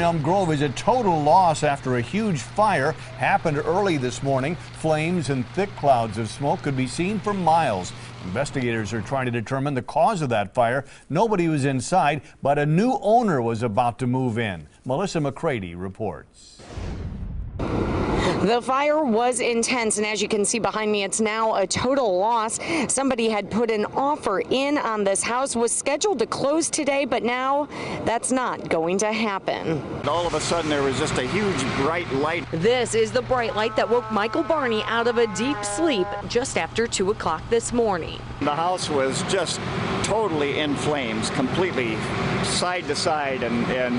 Elm Grove is a total loss after a huge fire happened early this morning. Flames and thick clouds of smoke could be seen for miles. Investigators are trying to determine the cause of that fire. Nobody was inside, but a new owner was about to move in. Melissa McCrady reports. The fire was intense, and as you can see behind me, it's now a total loss. Somebody had put an offer in on this house, was scheduled to close today, but now that's not going to happen. All of a sudden, there was just a huge bright light. This is the bright light that woke Michael Barney out of a deep sleep just after 2 o'clock this morning. The house was just totally in flames, completely side to side, and, and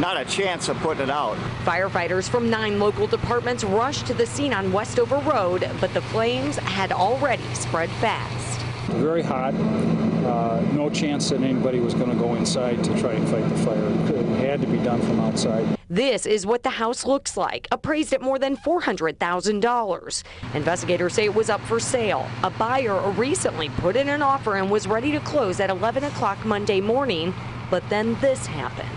not a chance of putting it out. Firefighters from nine local departments rushed to the scene on Westover Road, but the flames had already spread fast. Very hot. Uh, no chance that anybody was going to go inside to try and fight the fire. It had to be done from outside. This is what the house looks like, appraised at more than $400,000. Investigators say it was up for sale. A buyer recently put in an offer and was ready to close at 11 o'clock Monday morning, but then this happened.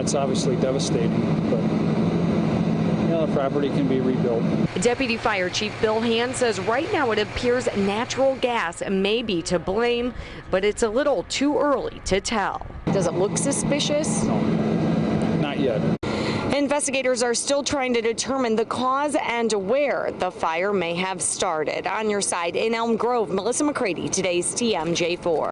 It's obviously devastating, but you know, the property can be rebuilt. Deputy Fire Chief Bill Hand says right now it appears natural gas may be to blame, but it's a little too early to tell. Does it look suspicious? No, not yet. Investigators are still trying to determine the cause and where the fire may have started. On your side in Elm Grove, Melissa McCrady, today's TMJ4.